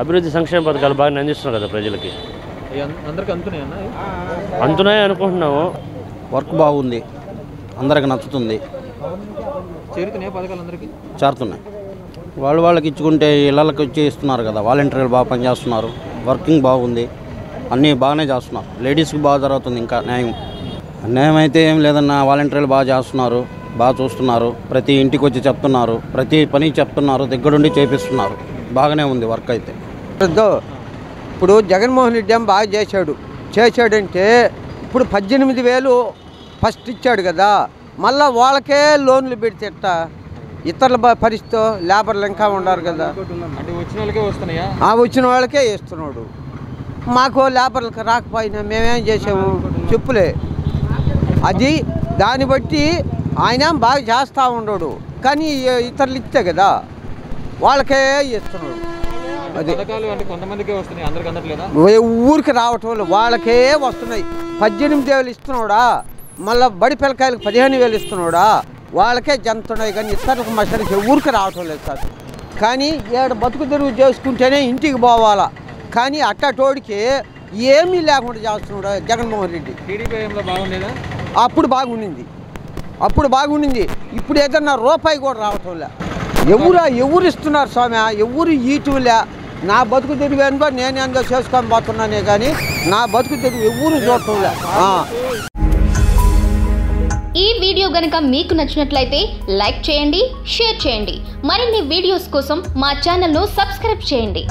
అభివృద్ధి సంక్షేమ పథకాలు బాగా అందిస్తున్నారు కదా ప్రజలకి. అందరికీ? అందుతున్నాయి అనుకుంటున్నాము. వర్క్ బాగుంది. అందరికి నచ్చుతుంది. చేరుతున్నాయా పథకాలు అందరికీ? చేరుతున్నాయి. వాళ్ళు వాళ్ళకి ఇచ్చుకుంటే ఇళ్ళకి వచ్చి ఇస్తున్నారు కదా వాలంటీర్లు బాగా పనిచేస్తున్నారు. వర్కింగ్ బాగుంది. అన్నీ బాగానే చేస్తున్నారు. లేడీస్కి బాగా జరుగుతుంది ఇంకా న్యాయం. అన్యాయం అయితే ఏం లేదన్న వాలంటీర్లు బాగా చేస్తున్నారు బాగా చూస్తున్నారు. ప్రతి ఇంటికి వచ్చి చెప్తున్నారు ప్రతి పని చెప్తున్నారు దగ్గరుండి చేపిస్తున్నారు. బాగానే ఉంది వర్క్ అయితే. ఇప్పుడు జగన్మోహన్ రెడ్డి ఏం బాగా చేశాడు. చేశాడంటే ఇప్పుడు పద్దెనిమిది వేలు ఫస్ట్ ఇచ్చాడు కదా. మళ్ళా వాళ్ళకే లోన్లు పెడితే ఎట్టా? ఇతరుల బ- పరిస్థితి లేబర్లు ఇంకా ఉన్నారు కదా. ఆ వచ్చిన వాళ్ళకే ఇస్తున్నాడు మాకు లేబర్లకు రాకపోయినా మేమేం చేసాము చెప్పులే. అది దాన్ని బట్టి ఆయన బాగా చేస్తూ ఉండడు. కానీ ఇతరులు ఇస్తే కదా. వాళ్ళకే ఇస్తున్నాడు అది. ఊరికి రావటం వాళ్ళకే వస్తున్నాయి. పద్దెనిమిది వేలు ఇస్తున్నాడా? మళ్ళీ బడి పిల్లకాయలకు పదిహేను వేలు ఇస్తున్నాడా? వాళ్ళకే జంతున్నాయి కానీ ఇతరులకు మసలికి ఊరికి రావటం లేదు సార్. కానీ ఏడు బతుకు తెరువు చేసుకుంటేనే ఇంటికి పోవాలా. కానీ అట్టటోడికి ఏమీ లేకుండా చేస్తున్నాడు జగన్మోహన్ రెడ్డి. అప్పుడు బాగుండింది. అప్పుడు బాగుండింది. ఇప్పుడు ఏదన్నా రూపాయి కూడా రావటం లే ఎవరు ఎవరు ఇస్తున్నారు స్వామి? ఎవరు ఈటులే నా బతుకు తిరిగి అనుకో నేను ఏందో చేసుకొని పోతున్నానే కానీ నా బతుకు తిరిగి ఎవరు చూడటం ఈ వీడియో గనక మీకు నచ్చినట్లయితే లైక్ చేయండి షేర్ చేయండి. మరిన్ని వీడియోస్ కోసం మా ఛానల్ను సబ్స్క్రైబ్ చేయండి.